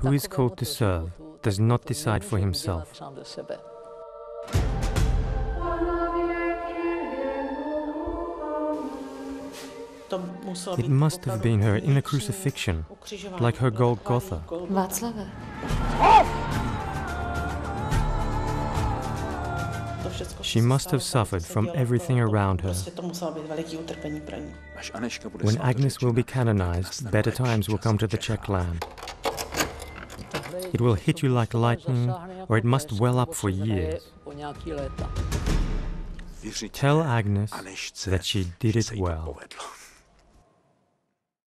Who is called to serve does not decide for himself. It must have been her inner crucifixion, like her Golgotha. Václave, She must have suffered from everything around her. When Agnes will be canonized, better times will come to the Czech land. It will hit you like lightning, or it must well up for years. Tell Agnes that she did it well.